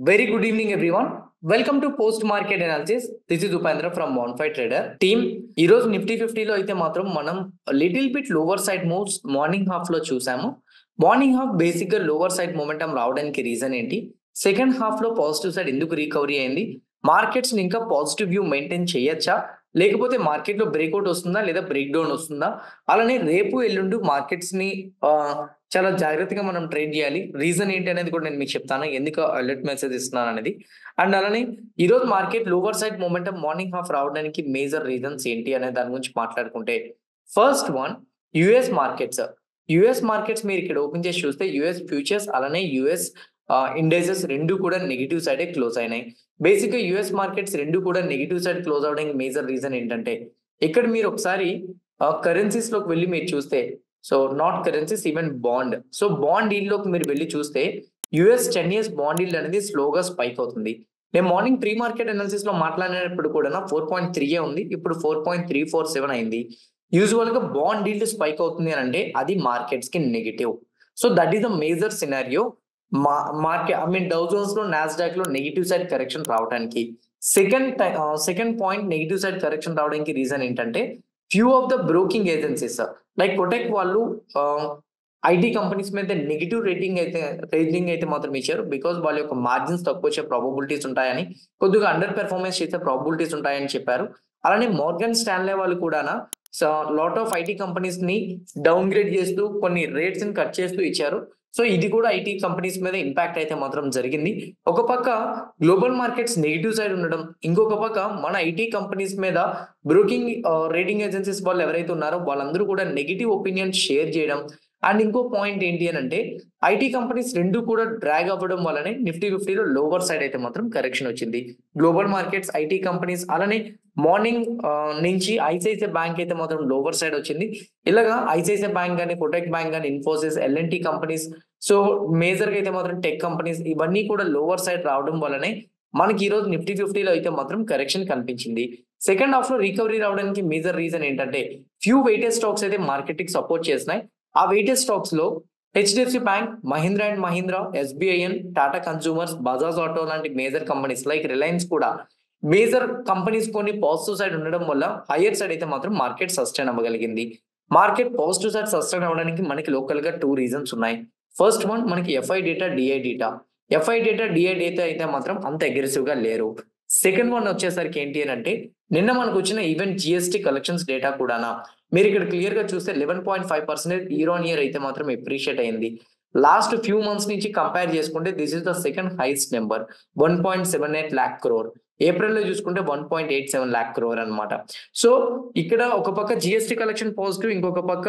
Very good evening, everyone. Welcome to post market analysis this is Upendra from five trader team ఈ రోజు Nifty ఫిఫ్టీలో అయితే మాత్రం మనం little bit lower side moves morning హాఫ్లో చూసాము. మార్నింగ్ హాఫ్ బేసిక్గా లోవర్ సైడ్ మొమెంటం రావడానికి రీజన్ ఏంటి? సెకండ్ హాఫ్లో పాజిటివ్ సైడ్ ఎందుకు రికవరీ అయింది? మార్కెట్స్ ఇంకా పాజిటివ్ వ్యూ మెయింటైన్ చేయొచ్చా? లేకపోతే మార్కెట్లో బ్రేక్అవుట్ వస్తుందా? లేదా బ్రేక్ డౌన్ వస్తుందా? అలానే రేపు ఎల్లుండి మార్కెట్స్ని చాలా జాగ్రత్తగా మనం ట్రేడ్ చేయాలి. రీజన్ ఏంటి అనేది కూడా నేను మీకు చెప్తాను. ఎందుకు అలర్ట్ మెసేజ్ ఇస్తున్నాను అనేది. అండ్ అలానే ఈరోజు రోజు market lower side moment morning half రావడానికి మేజర్ రీజన్స్ ఏంటి అనే దాని గురించి మాట్లాడుకుంటే first one US markets. US markets మీరు ఇక్కడ ఓపెన్ చేసి చూస్తే యుఎస్ ఫ్యూచర్స్ అలానే యుఎస్ ఇండెక్సెస్ రెండు కూడా నెగిటివ్ సైడే క్లోజ్ అయినాయి. బేసిక్గా యుఎస్ మార్కెట్స్ రెండు కూడా నెగిటివ్ సైడ్ క్లోజ్ అవడానికి మేజర్ రీజన్ ఏంటంటే ఇక్కడ మీరు ఒకసారి కరెన్సీస్లోకి వెళ్ళి మీరు చూస్తే so not currencies even bond so bond డీల్లోకి మీరు వెళ్ళి చూస్తే US ten years bond deal అనేది స్లోగా స్పైక్ అవుతుంది. నేను మార్నింగ్ ప్రీ మార్కెట్ అనాలిసిస్లో మాట్లాడినప్పుడు కూడా ఫోర్ పాయింట్ త్రీ ఉంది ఇప్పుడు four point three four seven అయింది. యూజువల్గా బాండ్ డీల్ స్పైక్ అవుతుంది అని అంటే అది మార్కెట్స్కి negative so that is the major scenario మా మార్కెట్ ఐ మీన్ డౌజోన్స్లో నాస్డాక్లో నెగిటివ్ సైడ్ కరెక్షన్ రావడానికి second second point negative side correction రావడానికి రీజన్ ఏంటంటే few of the broking agencies like Kotak వాళ్ళు uh, ఐటీ కంపెనీస్ మీద నెగిటివ్ రేటింగ్ అయితే rating అయితే మాత్రం ఇచ్చారు. బికాస్ వాళ్ళ యొక్క మార్జిన్స్ తక్కువ వచ్చే ప్రాబబిలిటీస్ ఉంటాయని కొద్దిగా అండర్ పెర్ఫార్మెన్స్ చేసే ప్రాబిలిటీస్ ఉంటాయని చెప్పారు. అలానే మోర్గన్ స్టాన్లే వాళ్ళు కూడా లాట్ ఆఫ్ ఐటీ కంపెనీస్ని డౌన్ గ్రేడ్ చేస్తూ కొన్ని రేట్స్ని కట్ చేస్తూ ఇచ్చారు. సో ఇది కూడా ఐటీ కంపెనీస్ మీద ఇంపాక్ట్ అయితే మాత్రం జరిగింది. ఒక పక్క గ్లోబల్ మార్కెట్స్ నెగిటివ్ సైడ్ ఉండడం ఇంకొక పక్క మన ఐటీ కంపెనీస్ మీద బ్రోకింగ్ రేటింగ్ ఏజెన్సీస్ వాళ్ళు ఎవరైతే ఉన్నారో వాళ్ళందరూ కూడా నెగిటివ్ ఒపీనియన్ షేర్ చేయడం అండ్ ఇంకో పాయింట్ ఏంటి అని అంటే ఐటీ కంపెనీస్ రెండు కూడా డ్రాగ్ అవ్వడం వల్లనే నిఫ్టీ ఫిఫ్టీలో లోవర్ సైడ్ అయితే మాత్రం కరెక్షన్ వచ్చింది. గ్లోబల్ మార్కెట్స్ ఐటీ కంపెనీస్ అలానే మార్నింగ్ నుంచి ఐసిఐసిఐ బ్యాంక్ అయితే మాత్రం లోవర్ సైడ్ వచ్చింది. ఇలాగా ఐసిఐసిఐ బ్యాంక్ కానీ కోటెక్ బ్యాంక్ కానీ ఇన్ఫోసిస్ ఎల్ఎన్టీ కంపెనీస్ సో మేజర్గా అయితే మాత్రం టెక్ కంపెనీస్ ఇవన్నీ కూడా లోవర్ సైడ్ రావడం వల్లనే మనకి ఈ రోజు నిఫ్టీ ఫిఫ్టీలో అయితే మాత్రం కరెక్షన్ కనిపించింది. సెకండ్ హాఫ్లో రికవరీ రావడానికి మేజర్ రీజన్ ఏంటంటే ఫ్యూ వెయిటెడ్ స్టాక్స్ అయితే మార్కెట్కి సపోర్ట్ చేసినాయి ఆ వెయిటెడ్ స్టాక్స్లో HDFC bank Mahindra and Mahindra SBIN Tata consumers Bajaj auto లాంటి మేజర్ కంపెనీస్ లైక్ రిలయన్స్ కూడా మేజర్ కంపెనీస్ కొన్ని పాజిటివ్ సైడ్ ఉండడం వల్ల హైయర్ సైడ్ అయితే మాత్రం మార్కెట్ సస్టైన్ అవ్వగలిగింది. మార్కెట్ పాజిటివ్ సైడ్ సస్టైన్ అవ్వడానికి మనకి లోకల్గా టూ రీజన్స్ ఉన్నాయి. ఫస్ట్ వన్ మనకి FI data DI data FI data DI data అయితే మాత్రం అంత అగ్రెసివ్గా లేరు. సెకండ్ వన్ వచ్చేసరికి ఏంటి అని అంటే నిన్న మనకు వచ్చిన ఈవెన్ జిఎస్టీ కలెక్షన్స్ డేటా కూడానా. మీరు ఇక్కడ క్లియర్గా చూస్తే eleven point five percentage year on year అయితే మాత్రం ఎప్రిషియేట్ అయింది. లాస్ట్ ఫ్యూ మంత్స్ నుంచి కంపేర్ చేసుకుంటే this is the second highest number one point seven eight lakh crore ఏప్రిల్లో చూసుకుంటే one point eight seven lakh crore అనమాట సో ఇక్కడ ఒక పక్క జిఎస్టీ కలెక్షన్ పాజిటివ్ ఇంకొక పక్క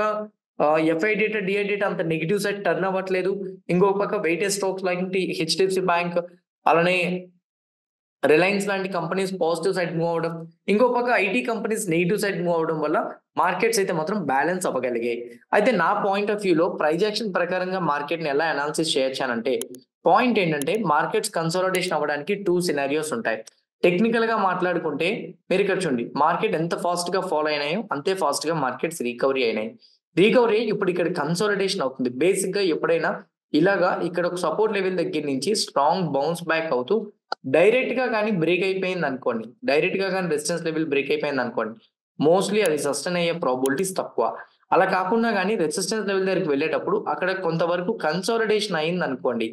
ఎఫ్ఐ డేటా డిఐ డేటా అంత నెగిటివ్ సైడ్ టర్న్ అవ్వట్లేదు. ఇంకొక పక్క వెయిటేజ్ స్టాక్స్ లాంటి హెచ్డిఎఫ్సి బ్యాంక్ అలానే రిలయన్స్ లాంటి కంపెనీస్ పాజిటివ్ సైడ్ మూవ్ అవడం ఇంకో పక్క IT companies negative side move అవడం వల్ల మార్కెట్స్ అయితే మాత్రం బ్యాలెన్స్ అవ్వగలిగాయి. అయితే నా పాయింట్ ఆఫ్ వ్యూలో ప్రైజ్ యాక్షన్ ప్రకారంగా మార్కెట్ని ఎలా అనాలిసిస్ చేయొచ్చానంటే పాయింట్ ఏంటంటే మార్కెట్స్ కన్సాలిడేషన్ అవ్వడానికి టూ సినారియోస్ ఉంటాయి. టెక్నికల్గా మాట్లాడుకుంటే మీరు ఇక్కడ చూడండి మార్కెట్ ఎంత ఫాస్ట్గా ఫాలో అయినాయో అంతే ఫాస్ట్గా మార్కెట్స్ రికవరీ అయినాయి. రికవరీ ఇప్పుడు ఇక్కడ కన్సాలిడేషన్ అవుతుంది. బేసిక్గా ఎప్పుడైనా ఇలాగా ఇక్కడ ఒక సపోర్ట్ లెవెల్ దగ్గర నుంచి స్ట్రాంగ్ బౌన్స్ బ్యాక్ అవుతూ డైరెక్ట్గా కానీ బ్రేక్ అయిపోయింది అనుకోండి. డైరెక్ట్గా కానీ రెసిస్టెన్స్ లెవెల్ బ్రేక్ అయిపోయింది అనుకోండి. మోస్ట్లీ అది సస్టైన్ అయ్యే ప్రాబిలిటీస్ తక్కువ. అలా కాకుండా కానీ రెసిస్టెన్స్ లెవెల్ దగ్గరికి వెళ్ళేటప్పుడు అక్కడ కొంతవరకు కన్సాలిడేషన్ అయింది అనుకోండి.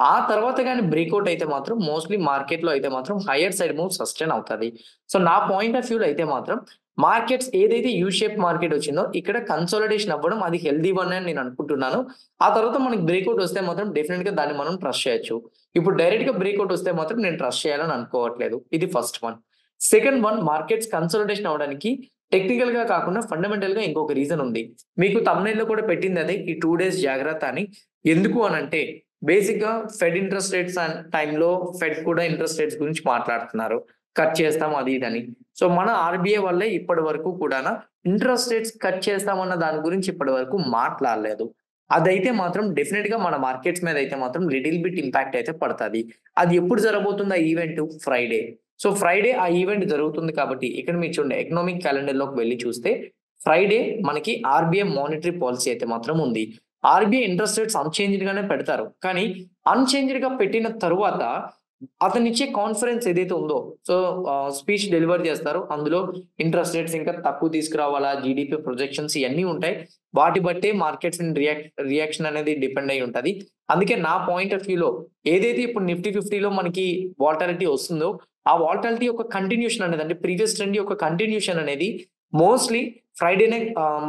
ఆ తర్వాత కానీ బ్రేక్అవుట్ అయితే మాత్రం మోస్ట్లీ మార్కెట్లో అయితే మాత్రం హైయర్ సైడ్ మూవ్ సస్టైన్ అవుతుంది. సో నా పాయింట్ ఆఫ్ వ్యూలో అయితే మాత్రం మార్కెట్స్ ఏదైతే యూ షేప్ మార్కెట్ వచ్చిందో ఇక్కడ కన్సోలిడేషన్ అవ్వడం అది హెల్దీ వన్ అని నేను అనుకుంటున్నాను. ఆ తర్వాత మనకి బ్రేక్అవుట్ వస్తే మాత్రం డెఫినెట్గా దాన్ని మనం ట్రస్ట్ చేయొచ్చు. ఇప్పుడు డైరెక్ట్గా బ్రేక్అవుట్ వస్తే మాత్రం నేను ట్రస్ట్ చేయాలని అనుకోవట్లేదు. ఇది first one second one markets consultation అవడానికి టెక్నికల్గా కాకుండా ఫండమెంటల్గా ఇంకొక రీజన్ ఉంది. మీకు తమిళలో కూడా పెట్టింది అదే ఈ టూ డేస్ జాగ్రత్త అని. ఎందుకు అని అంటే బేసిక్గా ఫెడ్ ఇంట్రెస్ట్ రేట్స్ టైంలో ఫెడ్ కూడా ఇంట్రెస్ట్ రేట్స్ గురించి మాట్లాడుతున్నారు. కట్ చేస్తాం అది ఇదని సో మన ఆర్బీఐ వల్లే ఇప్పటి వరకు కూడా ఇంట్రెస్ట్ రేట్స్ కట్ చేస్తామన్న దాని గురించి ఇప్పటి వరకు మాట్లాడలేదు. అదైతే మాత్రం డెఫినెట్గా మన మార్కెట్స్ మీద అయితే మాత్రం లిటిల్ బిట్ ఇంపాక్ట్ అయితే పడుతుంది. అది ఎప్పుడు జరగబోతుంది ఆ ఈవెంట్? ఫ్రైడే. సో ఫ్రైడే ఆ ఈవెంట్ జరుగుతుంది కాబట్టి ఇక్కడ మీరు చూడండి ఎకనామిక్ క్యాలెండర్లోకి వెళ్ళి చూస్తే ఫ్రైడే మనకి ఆర్బీఐ మానిటరీ పాలసీ అయితే మాత్రం ఉంది. ఆర్బీఐ ఇంట్రెస్ట్ రేట్స్ అన్చేంజ్డ్ గానే పెడతారు. కానీ అన్చేంజ్డ్గా పెట్టిన తరువాత అతను ఇచ్చే కాన్ఫరెన్స్ ఏదైతే ఉందో సో స్పీచ్ డెలివర్ చేస్తారు. అందులో ఇంట్రెస్ట్ రేట్స్ ఇంకా తక్కువ తీసుకురావాలా జీడిపి ప్రొజెక్షన్స్ ఇవన్నీ ఉంటాయి. వాటి బట్టే మార్కెట్స్ రియాక్ రియాక్షన్ అనేది డిపెండ్ అయి ఉంటది. అందుకే నా పాయింట్ ఆఫ్ వ్యూలో ఏదైతే ఇప్పుడు నిఫ్టీ ఫిఫ్టీలో మనకి వాల్టాలిటీ వస్తుందో ఆ వాల్టాలిటీ యొక్క కంటిన్యూషన్ అనేది అంటే ప్రీవియస్ ట్రెండ్ యొక్క కంటిన్యూషన్ అనేది మోస్ట్లీ ఫ్రైడేనే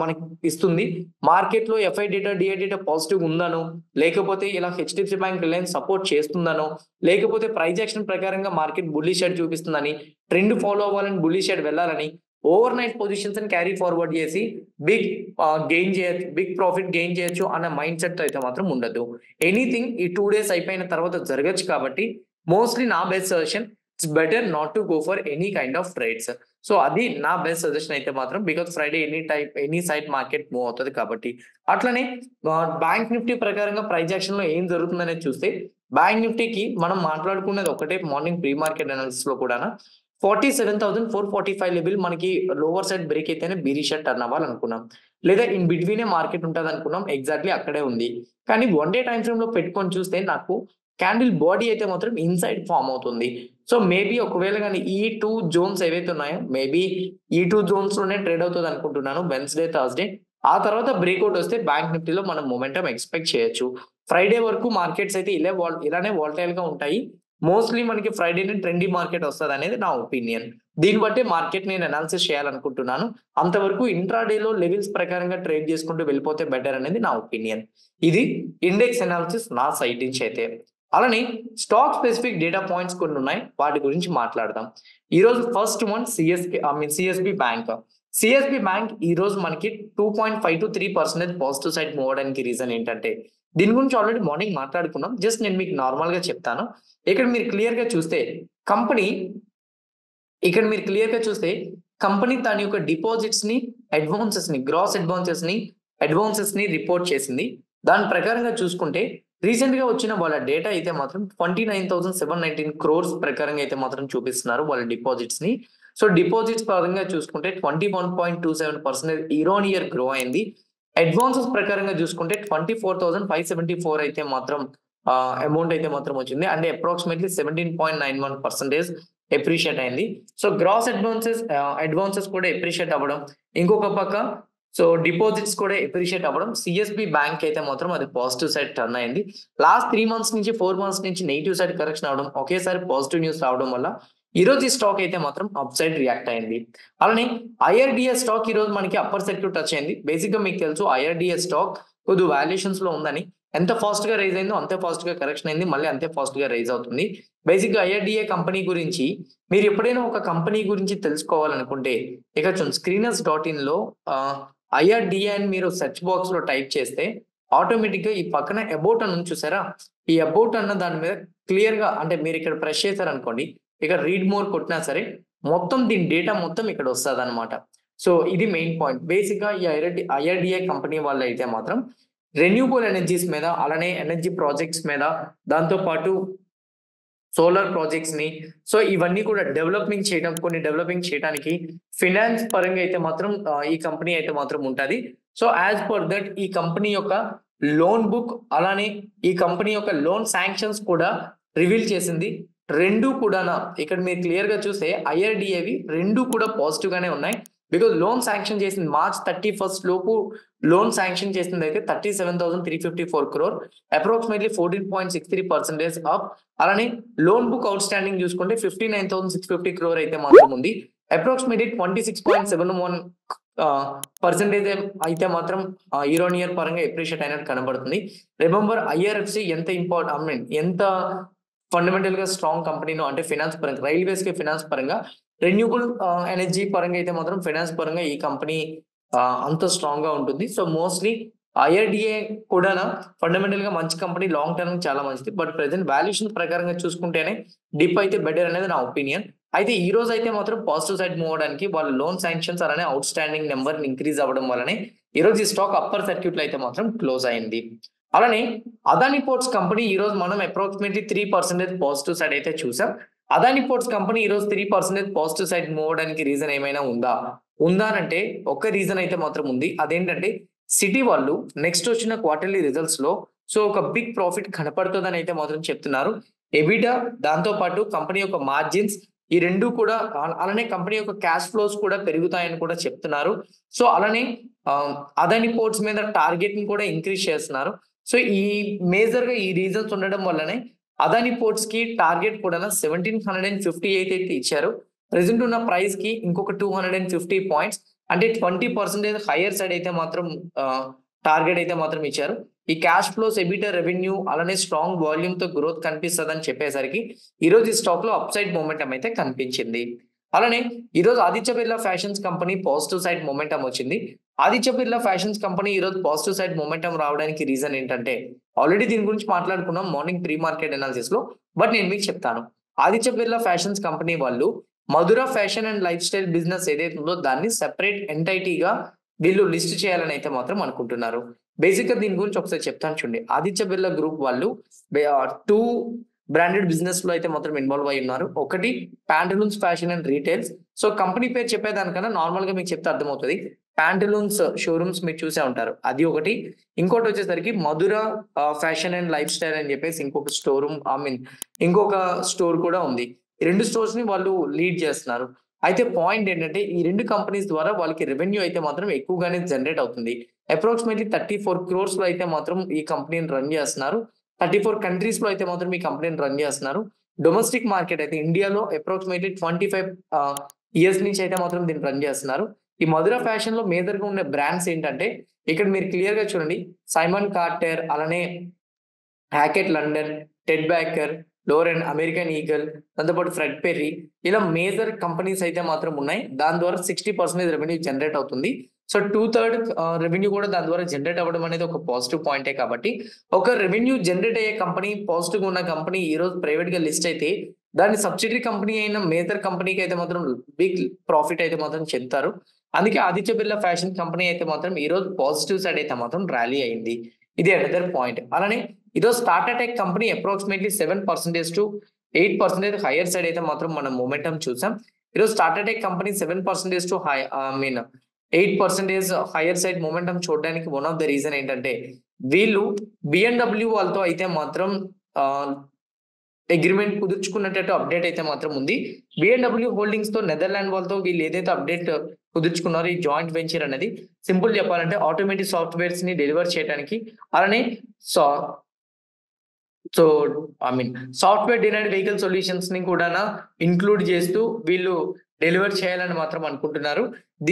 మనకి ఇస్తుంది. మార్కెట్లో FI data DI data positive ఉందనో లేకపోతే ఇలా హెచ్డిఎఫ్సి బ్యాంక్ రిలయన్స్ సపోర్ట్ చేస్తుందనో లేకపోతే ప్రైజ్ యాక్షన్ ప్రకారంగా మార్కెట్ బుల్లి షెడ్ చూపిస్తుందని ట్రెండ్ ఫాలో అవ్వాలని బుల్లి షెడ్ వెళ్ళాలని ఓవర్ నైట్ పొజిషన్స్ అని క్యారీ ఫార్వర్డ్ చేసి బిగ్ గెయిన్ చేయొచ్చు బిగ్ ప్రాఫిట్ గెయిన్ చేయొచ్చు అన్న మైండ్ సెట్ అయితే మాత్రం ఉండదు. ఎనీథింగ్ ఈ టూ డేస్ అయిపోయిన తర్వాత జరగచ్చు కాబట్టి మోస్ట్లీ నా best suggestion it's better not to go for any kind of trades so అది నా బెస్ట్ సజెషన్ అయితే మాత్రం because Friday any type any side market move అవుతుంది కాబట్టి. అట్లనే బ్యాంక్ నిఫ్టీ ప్రకారంగా ప్రైజ్ యాక్షన్లో ఏం జరుగుతుందనేది చూస్తే బ్యాంక్ నిఫ్టీకి మనం మాట్లాడుకునేది ఒకటే మార్నింగ్ ప్రీ మార్కెట్ అనాలిసిస్లో కూడా forty seven thousand four forty five level మనకి లోవర్ సైడ్ బ్రేక్ అయితేనే బీరీ షర్ట్ టర్న్ అవ్వాలనుకున్నాం. లేదా ఇన్ బిట్వీనే మార్కెట్ ఉంటుంది అనుకున్నాం ఎగ్జాక్ట్లీ అక్కడే ఉంది. కానీ వన్ డే టైం ఫ్రేమ్లో పెట్టుకొని చూస్తే నాకు క్యాండిల్ బాడీ అయితే మాత్రం ఇన్సైడ్ ఫామ్ అవుతుంది. సో మేబీ ఒకవేళ కానీ ఈ టూ జోన్స్ ఏవైతే ఉన్నాయో మేబీ ఈ టూ జోన్స్లోనే ట్రేడ్ అవుతుంది అనుకుంటున్నాను వెన్స్డే థర్స్డే ఆ తర్వాత బ్రేక్అవుట్ వస్తే బ్యాంక్ నిఫ్టీలో మనం మొమెంటం ఎక్స్పెక్ట్ చేయొచ్చు. ఫ్రైడే వరకు మార్కెట్స్ అయితే ఇలా వాల్ ఇలానే వాల్టైల్గా ఉంటాయి. మోస్ట్లీ మనకి ఫ్రైడేనే ట్రెండీ మార్కెట్ వస్తుంది అనేది నా ఒపీనియన్ దీన్ని బట్టి మార్కెట్ నేను అనాలిసిస్ చేయాలనుకుంటున్నాను. అంతవరకు ఇంట్రాడేలో లెవెల్స్ ప్రకారంగా ట్రేడ్ చేసుకుంటూ వెళ్ళిపోతే బెటర్ అనేది నా ఒపీనియన్ ఇది ఇండెక్స్ అనాలిసిస్ నా సైట్ నుంచి అయితే. అలానే స్టాక్ స్పెసిఫిక్ డేటా పాయింట్స్ కొన్ని ఉన్నాయి. వాటి గురించి మాట్లాడదాం. ఈ రోజు first one CSB I mean CSB bank CSB bank ఈ రోజు మనకి two point five to three percentage positive side move అవడానికి రీజన్ ఏంటంటే దీని గురించి ఆల్రెడీ మార్నింగ్ మాట్లాడుకున్నాం. జస్ట్ నేను మీకు నార్మల్గా చెప్తాను. ఇక్కడ మీరు క్లియర్గా చూస్తే కంపెనీ ఇక్కడ మీరు క్లియర్గా చూస్తే కంపెనీ తన యొక్క డిపాజిట్స్ని అడ్వాన్సెస్ని గ్రాస్ అడ్వాన్సెస్ని అడ్వాన్సెస్ని రిపోర్ట్ చేసింది. దాని ప్రకారంగా చూసుకుంటే రీసెంట్గా వచ్చిన వాళ్ళ డేటా అయితే మాత్రం twenty nine thousand seven nineteen crores ప్రకారంగా అయితే మాత్రం చూపిస్తున్నారు వాళ్ళ డిపాజిట్స్ని. సో డిపాజిట్స్ పరంగా చూసుకుంటే twenty one point two seven percent year year grow అయింది. అడ్వాన్సెస్ ప్రకారంగా చూసుకుంటే twenty four thousand five seventy four అయితే మాత్రం అమౌంట్ అయితే మాత్రం వచ్చింది. అంటే approximately seventeen point nine one percentage appreciate అయింది. సో గ్రాస్ అడ్వాన్సెస్ అడ్వాన్సెస్ కూడా ఎప్రిషియేట్ అవ్వడం. ఇంకొక పక్క సో డిపాజిట్స్ కూడా ఎప్రిషియేట్ అవ్వడం. సిఎస్బి బ్యాంక్ అయితే మాత్రం అది పాజిటివ్ సైడ్ టర్న్ అయింది. లాస్ట్ త్రీ మంత్స్ నుంచి ఫోర్ మంత్స్ నుంచి నెగిటివ్ సైడ్ కరెక్షన్ అవడం ఒకేసారి పాజిటివ్ న్యూస్ రావడం వల్ల ఈ రోజు ఈ స్టాక్ అయితే మాత్రం అప్ సైడ్ రియాక్ట్ అయింది. అలానే ఐఆర్డిఎస్ స్టాక్ ఈ రోజు మనకి అప్పర్ సర్క్యూట్ టచ్ అయింది. బేసిక్గా మీకు తెలుసు ఐఆర్డిఎస్ స్టాక్ కొద్ది వాల్యుయేషన్స్లో ఉందని. ఎంత ఫాస్ట్గా రైజ్ అయిందో అంతే ఫాస్ట్గా కరెక్షన్ అయింది. మళ్ళీ అంతే ఫాస్ట్గా రైజ్ అవుతుంది. బేసిక్గా ఐఆర్డిఏ కంపెనీ గురించి మీరు ఎప్పుడైనా ఒక కంపెనీ గురించి తెలుసుకోవాలనుకుంటే ఇక స్క్రీనర్స్ డాట్ ఇన్లో ఐఆర్డిఏ అని మీరు సెర్చ్ బాక్స్లో టైప్ చేస్తే ఆటోమేటిక్గా ఈ పక్కన అబౌట్ అని చూసారా? ఈ అబౌట్ అన్న దాని మీద క్లియర్గా అంటే మీరు ఇక్కడ ప్రెస్ చేశారనుకోండి ఇక్కడ రీడ్ మోర్ కొట్టినా సరే మొత్తం దీని డేటా మొత్తం ఇక్కడ వస్తుంది అనమాట సో ఇది మెయిన్ పాయింట్ బేసిక్గా ఈ ఐఆర్డి ఐఆర్డిఏ కంపెనీ వాళ్ళు అయితే మాత్రం రెన్యూబుల్ ఎనర్జీస్ మీద అలానే ఎనర్జీ ప్రాజెక్ట్స్ మీద దాంతో పాటు సోలార్ ప్రాజెక్ట్స్ని. సో ఇవన్నీ కూడా డెవలపింగ్ చేయడం కొన్ని డెవలపింగ్ చేయడానికి ఫినాన్స్ పరంగా అయితే మాత్రం ఈ కంపెనీ అయితే మాత్రం ఉంటుంది. సో యాజ్ పర్ దట్ ఈ కంపెనీ యొక్క లోన్ బుక్ అలానే ఈ కంపెనీ యొక్క లోన్ శాంక్షన్స్ కూడా రివీల్ చేసింది. రెండు కూడా ఇక్కడ మీరు క్లియర్గా చూస్తే ఐఆర్డిఏవి రెండు కూడా పాజిటివ్ గానే ఉన్నాయి. బికాజ్ లోన్ శాంక్షన్ చేసింది మార్చ్ థర్టీ ఫస్ట్ లోపు లోన్ శాంక్షన్ చేసింది అయితే thirty seven thousand three fifty four crore approximately fourteen point six three percentage up అలానే లోన్ బుక్ అవుట్ స్టాండింగ్ చూసుకుంటే fifty nine thousand six fifty crore అయితే మాత్రం ఉంది. Approximately twenty six point seven one percentage అయితే మాత్రం year on year పరంగా appreciate అయినట్టు కనబడుతుంది. రిమంబర్ ఐఆర్ఎఫ్సి ఎంత ఇంపార్టెంట్ ఐ మీన్ ఎంత ఫండమెంటల్గా స్ట్రాంగ్ కంపెనీనో అంటే ఫినాన్స్ పరంగా రైల్వేస్కి ఫినాన్స్ పరంగా రెన్యూబుల్ ఎనర్జీ uh, పరంగా అయితే మాత్రం ఫైనాన్స్ పరంగా ఈ కంపెనీ అంత స్ట్రాంగ్గా ఉంటుంది. సో మోస్ట్లీ ఐఆర్డిఏ కూడా ఫండమెంటల్గా మంచి కంపెనీ లాంగ్ టర్మ్ చాలా మంచిది. బట్ ప్రెసెంట్ వాల్యుయేషన్ ప్రకారంగా చూసుకుంటేనే డిప్ అయితే బెటర్ అనేది నా ఒపీనియన్ అయితే ఈ రోజు అయితే మాత్రం పాజిటివ్ సైడ్ మూవ్ అవడానికి వాళ్ళ లోన్ శాంక్షన్స్ అలానే అవుట్ స్టాండింగ్ నెంబర్ ఇంక్రీజ్ అవ్వడం వల్లనే ఈ రోజు ఈ స్టాక్ అప్పర్ సర్క్యూట్లో అయితే మాత్రం క్లోజ్ అయింది. అలానే అదాని పోర్ట్స్ కంపెనీ ఈ రోజు మనం approximately three percentage positive side అయితే చూసాం. అదాని పోర్ట్స్ కంపెనీ ఈరోజు three percentage positive side move అవడానికి రీజన్ ఏమైనా ఉందా? ఉందా అంటే ఒక రీజన్ అయితే మాత్రం ఉంది. అదేంటంటే సిటీ వాళ్ళు నెక్స్ట్ వచ్చిన క్వార్టర్లీ రిజల్ట్స్లో సో ఒక బిగ్ ప్రాఫిట్ కనపడుతుందని అయితే మాత్రం చెప్తున్నారు. ఎబిటా దాంతో పాటు కంపెనీ యొక్క మార్జిన్స్ ఈ రెండు కూడా అలానే కంపెనీ యొక్క క్యాష్ ఫ్లోస్ కూడా పెరుగుతాయని కూడా చెప్తున్నారు. సో అలానే ఆ, అదాని పోర్ట్స్ మీద టార్గెట్ని కూడా ఇంక్రీజ్ చేస్తున్నారు. సో ఈ మేజర్గా ఈ రీజన్స్ ఉండడం వల్లనే అదాని పోర్ట్స్కి టార్గెట్ కూడా seventeen hundred and fifty eight అయితే ఇచ్చారు. ప్రెసెంట్ ఉన్న ప్రైస్కి ఇంకొక two hundred and fifty points అంటే ట్వంటీ పర్సెంటేజ్ హైయర్ సైడ్ అయితే మాత్రం టార్గెట్ అయితే మాత్రం ఇచ్చారు. ఈ క్యాష్ ఫ్లోస్ ఎబిటా రెవెన్యూ అలానే స్ట్రాంగ్ వాల్యూమ్తో గ్రోత్ కనిపిస్తుంది అని చెప్పేసరికి ఈరోజు ఈ స్టాక్లో అప్ సైడ్ మూమెంటం అయితే కనిపించింది. అలానే ఈరోజు Aditya Birla fashions company positive side momentum వచ్చింది. ఆదిత్య బిర్లా ఫ్యాషన్స్ కంపెనీ ఈ రోజు పాజిటివ్ సైడ్ మొమెంటం రావడానికి రీజన్ ఏంటంటే ఆల్రెడీ దీని గురించి మాట్లాడుకున్నాం మార్నింగ్ ప్రీ మార్కెట్ అనాలిసిస్లో బట్ నేను మీకు చెప్తాను. ఆదిత్య బిర్లా ఫ్యాషన్స్ కంపెనీ వాళ్ళు Madura fashion and lifestyle business ఏదైతే ఉందో దాన్ని సెపరేట్ ఎంటైటీగా వీళ్ళు లిస్ట్ చేయాలని అయితే మాత్రం అనుకుంటున్నారు. బేసిక్గా దీని గురించి ఒకసారి చెప్తాను చూడండి. ఆదిత్య బిర్లా గ్రూప్ వాళ్ళు టూ బ్రాండెడ్ బిజినెస్లో అయితే మాత్రం ఇన్వాల్వ్ అయి ఉన్నారు. ఒకటి pantaloons fashion and retails so company పేరు చెప్పేదానికన్నా నార్మల్గా మీకు చెప్తే అర్థమవుతుంది. ప్యాంటలూన్స్ షోరూమ్స్ మీరు చూసే ఉంటారు. అది ఒకటి. ఇంకోటి వచ్చేసరికి Madura fashion and lifestyle అని చెప్పేసి ఇంకొక స్టోర్ రూమ్ ఐ మీన్ ఇంకొక స్టోర్ కూడా ఉంది. ఈ రెండు స్టోర్స్ని వాళ్ళు లీడ్ చేస్తున్నారు. అయితే పాయింట్ ఏంటంటే ఈ రెండు కంపెనీస్ ద్వారా వాళ్ళకి రెవెన్యూ అయితే మాత్రం ఎక్కువగానే జనరేట్ అవుతుంది. అప్రాక్సిమేట్లీ థర్టీ ఫోర్ క్రోర్స్లో అయితే మాత్రం ఈ కంపెనీని రన్ చేస్తున్నారు. థర్టీ ఫోర్ కంట్రీస్లో అయితే మాత్రం మీ కంపెనీని రన్ చేస్తున్నారు. డొమెస్టిక్ మార్కెట్ అయితే ఇండియాలో అప్రాక్సిమేట్లీ ట్వంటీ ఫైవ్ ఇయర్స్ నుంచి అయితే మాత్రం దీన్ని రన్ చేస్తున్నారు. ఈ మధుర ఫ్యాషన్లో మేజర్ ఉండే ఉన్న బ్రాండ్స్ ఏంటంటే ఇక్కడ మీరు క్లియర్గా చూడండి. సైమన్ కార్టర్ అలానే Hackett London Ted Baker Lauren American Eagle దాంతోపాటు ఫ్రెడ్ పెర్రీ ఇలా మేజర్ కంపెనీస్ అయితే మాత్రం ఉన్నాయి. దాని ద్వారా సిక్స్టీ పర్సెంటేజ్ రెవెన్యూ జనరేట్ అవుతుంది. సో టూ థర్డ్ రెవెన్యూ కూడా దాని ద్వారా జనరేట్ అవ్వడం అనేది ఒక పాజిటివ్ పాయింటే కాబట్టి ఒక రెవెన్యూ జనరేట్ అయ్యే కంపెనీ పాజిటివ్ ఉన్న కంపెనీ ఈ రోజు ప్రైవేట్గా లిస్ట్ అయితే దాని సబ్సిడరీ కంపెనీ అయిన మేజర్ కంపెనీకి అయితే మాత్రం బిగ్ ప్రాఫిట్ అయితే మాత్రం చెందుతారు. అందుకే ఆదిత్య బిర్లా ఫ్యాషన్ కంపెనీ అయితే మాత్రం ఈ రోజు పాజిటివ్ సైడ్ అయితే మాత్రం ర్యాలీ అయింది. ఇది అనదర్ పాయింట్ అలానే ఈరోజు start tech company approximately seven percentage to eight percentage higher side అయితే మాత్రం మనం మూమెంటం చూసాం. ఈరోజు start tech company seven percentage to high I mean eight percentage higher side momentum చూడడానికి వన్ ఆఫ్ ద రీజన్ ఏంటంటే వీళ్ళు బిఎన్డబ్ల్యూ వాళ్ళతో అయితే మాత్రం అగ్రిమెంట్ కుదుర్చుకున్నట్టు అప్డేట్ అయితే మాత్రం ఉంది. బిఎన్డబ్ల్యూ హోల్డింగ్స్తో నెదర్లాండ్ వాళ్ళతో వీళ్ళు ఏదైతే అప్డేట్ కుదుర్చుకున్నారో ఈ జాయింట్ వెంచర్ అనేది సింపుల్ చెప్పాలంటే ఆటోమేటిక్ సాఫ్ట్వేర్స్ని డెలివర్ చేయడానికి అలానే so so I mean software defined vehicle సొల్యూషన్స్ని కూడా ఇంక్లూడ్ చేస్తూ వీళ్ళు డెలివర్ చేయాలని మాత్రం అనుకుంటున్నారు.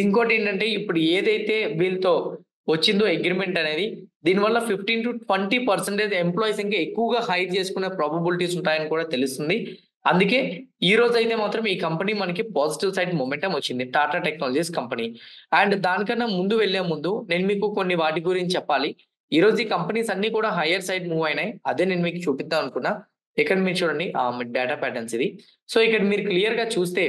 ఇంకోటి ఏంటంటే ఇప్పుడు ఏదైతే వీళ్ళతో వచ్చిందో అగ్రిమెంట్ అనేది దీనివల్ల fifteen to twenty percentage employees ఇంకా ఎక్కువగా హైర్ చేసుకునే ప్రాబబిలిటీస్ ఉంటాయని కూడా తెలుస్తుంది. అందుకే ఈ రోజు అయితే మాత్రం ఈ కంపెనీ మనకి పాజిటివ్ సైడ్ మొమెంటం వచ్చింది టాటా టెక్నాలజీస్ కంపెనీ అండ్ దానికన్నా ముందు వెళ్ళే ముందు నేను మీకు కొన్ని వాటి గురించి చెప్పాలి. ఈ రోజు ఈ కంపెనీస్ అన్ని కూడా హైయర్ సైడ్ మూవ్ అయినాయి. అదే నేను మీకు చూపిద్దాం అనుకున్నా. ఇక్కడ మీరు చూడండి డేటా ప్యాటర్న్స్ ఇది. సో ఇక్కడ మీరు క్లియర్గా చూస్తే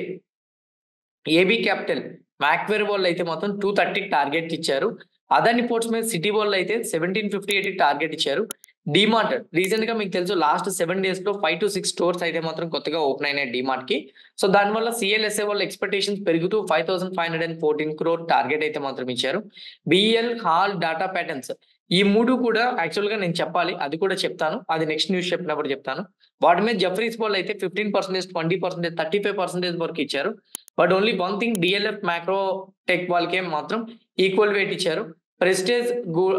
ఏబీ క్యాపిటల్ మ్యాక్వేర్ వాళ్ళు అయితే మొత్తం టూ థర్టీ టార్గెట్ ఇచ్చారు. అదాని పోర్ట్స్ మీద సిటీ వాళ్ళు అయితే సెవెంటీన్ ఫిఫ్టీ ఎయిట్ టార్గెట్ ఇచ్చారు. డిమార్ట్ రీసెంట్గా మీకు తెలుసు లాస్ట్ సెవెన్ డేస్లో ఫైవ్ టు సిక్స్ స్టోర్స్ అయితే మాత్రం కొత్తగా ఓపెన్ అయినాయి డిమార్ట్కి సో దానివల్ల సిఎల్ఎస్ఏ వాళ్ళ ఎక్స్పెక్టేషన్స్ పెరుగుతూ five thousand five hundred and fourteen crore target అయితే మాత్రం ఇచ్చారు. బిఎల్ హాల్ డాటా ప్యాటర్న్స్ ఈ మూడు కూడా యాక్చువల్గా నేను చెప్పాలి అది కూడా చెప్తాను. అది నెక్స్ట్ న్యూస్ చెప్పినప్పుడు చెప్తాను. వాటి మీద జఫరీస్ వాళ్ళు అయితే fifteen percentage twenty percentage thirty five percentage వరకు ఇచ్చారు. But only one thing DLF Macrotech వాళ్ళకి మాత్రం ఈక్వల్ వెయిట్ ఇచ్చారు. ప్రెస్టేజ్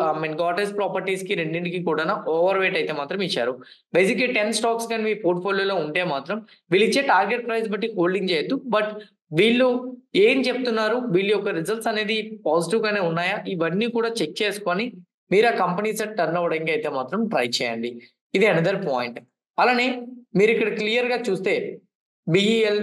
ఐ మీన్ గాటేజ్ ప్రాపర్టీస్కి రెండింటికి కూడా ఓవర్ వెయిట్ అయితే మాత్రం ఇచ్చారు. బేసిక్లీ టెన్ స్టాక్స్ కానీ మీ పోర్ట్ఫోలియోలో ఉంటే మాత్రం వీళ్ళు ఇచ్చే టార్గెట్ ప్రైస్ బట్టి హోల్డింగ్ చేయొద్దు. బట్ వీళ్ళు ఏం చెప్తున్నారు? వీళ్ళ యొక్క రిజల్ట్స్ అనేది పాజిటివ్ గానే ఉన్నాయా? ఇవన్నీ కూడా చెక్ చేసుకొని మీరు ఆ కంపెనీస్ టర్న్ అవ్వడానికి అయితే మాత్రం ట్రై చేయండి. ఇది అనదర్ పాయింట్ అలానే మీరు ఇక్కడ క్లియర్గా చూస్తే బిఈఎల్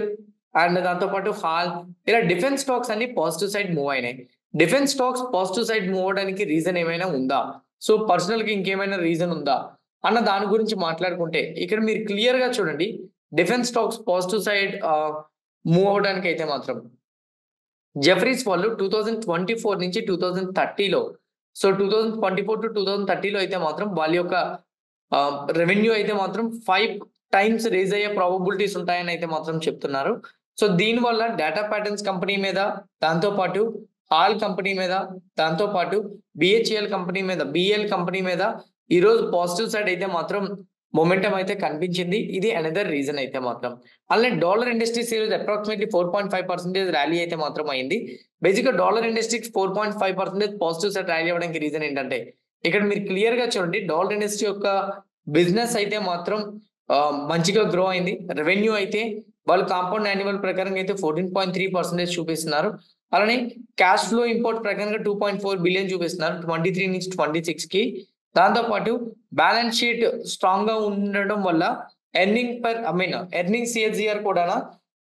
అండ్ దాంతో పాటు హాల్ ఇలా డిఫెన్స్ స్టాక్స్ అన్ని పాజిటివ్ సైడ్ మూవ్ అయినాయి. Defence stocks positive side move అవడానికి రీజన్ ఏమైనా ఉందా? సో పర్సనల్కి ఇంకేమైనా రీజన్ ఉందా? అన్న దాని గురించి మాట్లాడుకుంటే ఇక్కడ మీరు క్లియర్గా చూడండి. Defence stocks positive side move అవడానికి అయితే మాత్రం. జెఫరీస్ వాళ్ళు టూ థౌజండ్ ట్వంటీ ఫోర్ నుంచి two thousand థర్టీలో so two thousand twenty four to two thousand థర్టీలో అయితే మాత్రం వాళ్ళ యొక్క రెవెన్యూ అయితే మాత్రం ఫైవ్ టైమ్స్ రేజ్ అయ్యే ప్రాబబిలిటీస్ ఉంటాయని అయితే మాత్రం చెప్తున్నారు. సో దీనివల్ల డేటా ప్యాటర్న్స్ కంపెనీ మీద దాంతో పాటు కంపెనీ మీద దాంతో పాటు బిహెచ్ఎల్ కంపెనీ మీద బిఎల్ కంపెనీ మీద ఈరోజు పాజిటివ్ సైడ్ అయితే మాత్రం మొమెంటం అయితే కనిపించింది. ఇది అనదర్ రీజన్ అయితే మాత్రం. అలానే డాలర్ ఇండస్ట్రీస్ ఈరోజు approximately four point five percentage rally అయితే మాత్రం అయింది. బేసిక్గా Dollar Industries four point five percentage positive side rally అవ్వడానికి రీజన్ ఏంటంటే ఇక్కడ మీరు క్లియర్గా చూడండి డాలర్ ఇండస్ట్రీ యొక్క బిజినెస్ అయితే మాత్రం మంచిగా గ్రో అయింది. రెవెన్యూ అయితే వాళ్ళు కాంపౌండ్ యాన్యువల్ ప్రకారంగా అయితే ఫోర్టీన్ పాయింట్ త్రీ పర్సెంటేజ్ చూపిస్తున్నారు. అలానే క్యాష్ ఫ్లో ఇంపోర్ట్ ప్రకారంగా టూ పాయింట్ ఫోర్ బిలియన్ చూపిస్తున్నారు. ట్వంటీ త్రీ నుంచి ట్వంటీ సిక్స్కి. దాంతో పాటు బ్యాలెన్స్ షీట్ స్ట్రాంగ్గా ఉండడం వల్ల earning per I mean earning CSGR కూడా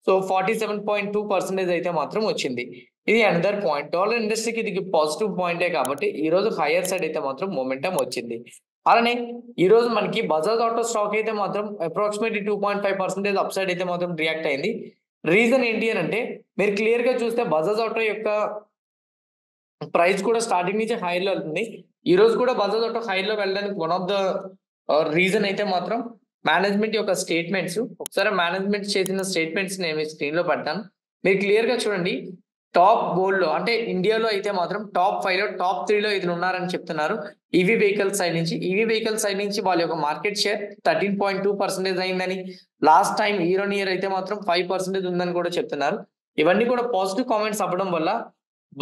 so forty seven point two percentage అయితే మాత్రం వచ్చింది. ఇది అనదర్ పాయింట్ డాలర్ ఇండస్ట్రీకి ఇది పాజిటివ్ పాయింటే కాబట్టి ఈ రోజు హైయర్ సైడ్ అయితే మాత్రం మొమెంటం వచ్చింది. అలానే ఈ రోజు మనకి బజాజ్ ఆటో స్టాక్ అయితే మాత్రం approximately two point five percentage upside అయితే మాత్రం రియాక్ట్ అయింది. రీజన్ ఏంటి అని అంటే మీరు క్లియర్గా చూస్తే బజాజ్ ఆటో యొక్క ప్రైస్ కూడా స్టార్టింగ్ నుంచి హైలో వెళ్తుంది. ఈ రోజు కూడా బజాజ్ ఆటో హైలో వెళ్ళడానికి వన్ ఆఫ్ ద రీజన్ అయితే మాత్రం మేనేజ్మెంట్ యొక్క స్టేట్మెంట్స్ ఒకసారి మేనేజ్మెంట్ చేసిన స్టేట్మెంట్స్ నేను స్క్రీన్లో పెడతాను. మీరు క్లియర్గా చూడండి టాప్ గోల్డ్లో అంటే ఇండియాలో అయితే మాత్రం టాప్ ఫైవ్లో టాప్ త్రీలో ఇతను ఉన్నారని చెప్తున్నారు. ఈవీ వెహికల్ సైడ్ నుంచి ఈవీ వెహికల్ సైడ్ నుంచి వాళ్ళ యొక్క market share thirteen point two percentage అయిందని. Last time year on year అయితే మాత్రం ఫైవ్ పర్సెంటేజ్ ఉందని కూడా చెప్తున్నారు. ఇవన్నీ కూడా పాజిటివ్ కామెంట్స్ అవ్వడం వల్ల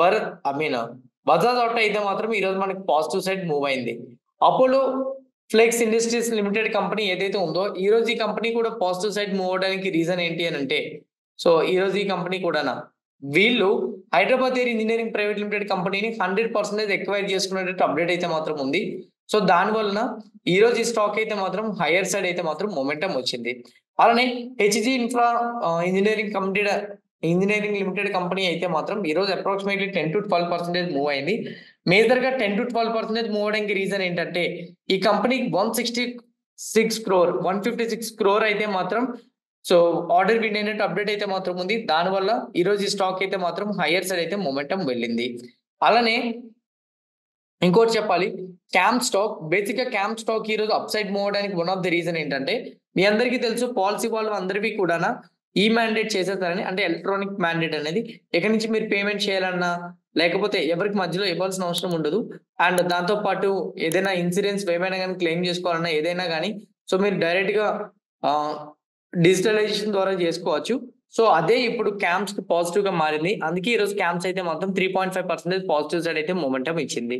Bharat I mean Bajaj Auto అయితే మాత్రం ఈ రోజు మనకి పాజిటివ్ సైడ్ మూవ్ అయింది. Apollo Flex Industries Limited company ఏదైతే ఉందో ఈ రోజు ఈ కంపెనీ కూడా పాజిటివ్ సైడ్ మూవ్ అవడానికి రీజన్ ఏంటి అని అంటే సో ఈ రోజు ఈ కంపెనీ కూడానా? వీళ్ళు Hyderabad Air Engineering Private Limited కంపెనీని హండ్రెడ్ పర్సెంటేజ్ ఎక్వైర్ చేసుకున్నట్టు అప్డేట్ అయితే మాత్రం ఉంది. సో దాని వలన ఈ రోజు ఈ స్టాక్ అయితే మాత్రం హైయర్ సైడ్ అయితే మాత్రం మొమెంటం వచ్చింది. అలానే HG Infra Engineering company Engineering Limited company అయితే మాత్రం ఈ రోజు approximately ten to twelve percentage move అయింది. మేజర్గా ten to twelve percentage move అవడానికి రీజన్ ఏంటంటే ఈ కంపెనీకి one sixty six crore one fifty six crore అయితే మాత్రం సో ఆర్డర్ విన్ అయినట్టు అప్డేట్ అయితే మాత్రం ఉంది. దానివల్ల ఈ రోజు ఈ స్టాక్ అయితే మాత్రం హైయర్ సైడ్ అయితే మొమెంటం వెళ్ళింది. అలానే ఇంకోటి చెప్పాలి. క్యాంప్ స్టాక్ బేసిక్గా క్యాంప్ స్టాక్ ఈ రోజు అప్ సైడ్ మూవ్ అవడానికి వన్ ఆఫ్ ద రీజన్ ఏంటంటే మీ అందరికీ తెలుసు పాలసీ వాళ్ళు అందరివి కూడా ఈ మ్యాండేట్ చేసేస్తారని అంటే ఎలక్ట్రానిక్ మ్యాండేట్ అనేది ఎక్కడి నుంచి మీరు పేమెంట్ చేయాలన్నా లేకపోతే ఎవరికి మధ్యలో ఇవ్వాల్సిన అవసరం ఉండదు. అండ్ దాంతో పాటు ఏదైనా ఇన్సూరెన్స్ ఏమైనా కానీ క్లెయిమ్ చేసుకోవాలన్నా ఏదైనా కానీ సో మీరు డైరెక్ట్గా డిజిటలైజేషన్ ద్వారా చేసుకోవచ్చు. సో అదే ఇప్పుడు క్యాంప్స్ పాజిటివ్గా మారింది. అందుకే ఈరోజు క్యాంప్స్ అయితే మొత్తం three point five percentage positive side అయితే మొమెంటం ఇచ్చింది.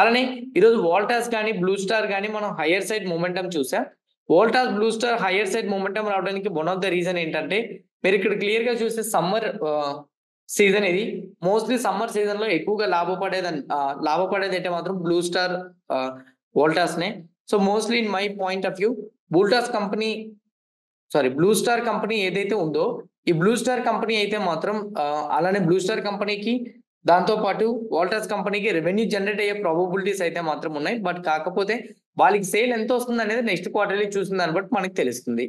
అలానే ఈరోజు వోల్టాస్ కానీ బ్లూ స్టార్ కానీ మనం హైయర్ సైడ్ మొమెంటం చూసాం? Voltas Blue Star higher side momentum రావడానికి వన్ ఆఫ్ ద రీజన్ ఏంటంటే మీరు ఇక్కడ క్లియర్గా చూస్తే సమ్మర్ సీజన్ ఇది. మోస్ట్లీ సమ్మర్ సీజన్లో ఎక్కువగా లాభపడేది లాభపడేది అయితే మాత్రం బ్లూ స్టార్ వోల్టాస్ నే so mostly in my point of view Voltas company sorry Blue Star company ఏదైతే ఉందో ఈ బ్లూ స్టార్ కంపెనీ అయితే మాత్రం అలానే బ్లూ స్టార్ కంపెనీకి దాంతో పాటు వాల్టర్స్ కంపెనీకి రెవెన్యూ జనరేట్ అయ్యే ప్రాబబిలిటీస్ అయితే మాత్రం ఉన్నాయి. బట్ కాకపోతే వాళ్ళకి సేల్ ఎంత వస్తుంది అనేది నెక్స్ట్ క్వార్టర్లీ చూసిన దాన్ని బట్టి మనకి తెలుస్తుంది.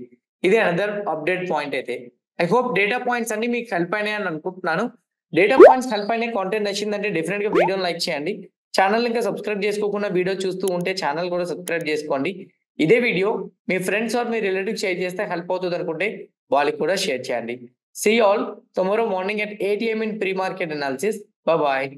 ఇది అనదర్ అప్డేట్ పాయింట్ అయితే. ఐ హోప్ డేటా పాయింట్స్ అన్ని మీకు హెల్ప్ అయినాయి అని అనుకుంటున్నాను. డేటా పాయింట్స్ హెల్ప్ అయినాయి కాంటెంట్ నచ్చిందంటే డెఫినెట్గా వీడియోని లైక్ చేయండి. ఛానల్ ఇంకా సబ్స్క్రైబ్ చేసుకోకుండా వీడియో చూస్తూ ఉంటే ఛానల్ కూడా సబ్స్క్రైబ్ చేసుకోండి. ఇదే వీడియో మీ ఫ్రెండ్స్ ఆర్ మీ రిలేటివ్ షేర్ చేస్తే హెల్ప్ అవుతుంది అనుకుంటే వాళ్ళకి కూడా షేర్ చేయండి. See all tomorrow morning at eight AM in pre market analysis bye